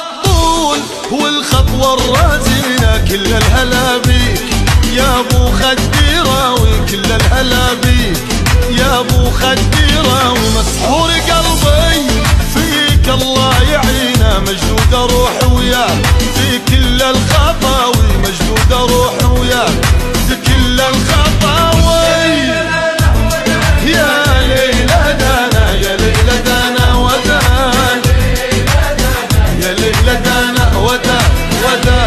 الطول والخطوة الرازنة كل الهلا بيك. يا أبو خدي راوي كل الهلا بيك. يا أبو خدي راوي مسحور قلبي فيك الله يعلم وتدانا ودا ودا